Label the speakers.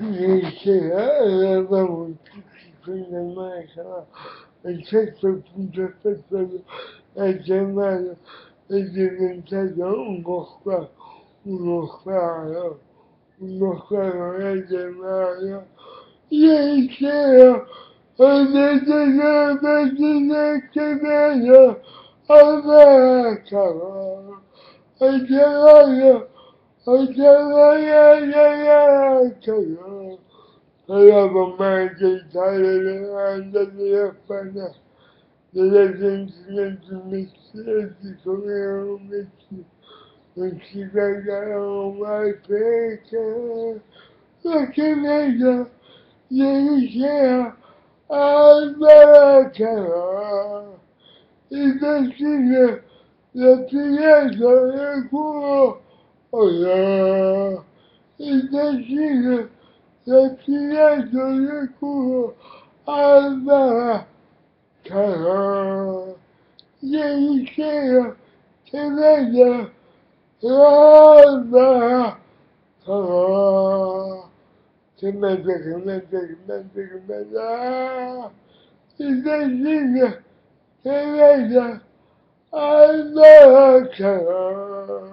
Speaker 1: Neyse arabamı kullanmaya kadar çok çok çok çok Ecemel Ecemel Unokla Unokla Unokla Ecemel Neyse Ödeyeceğim ödeyeceğim kemere Allah'a kadar çekiyorum. Arabama cesaretini anlatıyor bana. Dedim me, cümlesi çıkamıyorum için. Meksika olmay peki. Bakın yeni şey anlatıyor. İşte size yapıyor. Yapıyor. Oyun. Oya, İdesiyle yapıya göre almaya karar. Gelişe temelde almaya karar. Temelde, temelde, temelde, temelde. İdesiyle temelde almaya karar.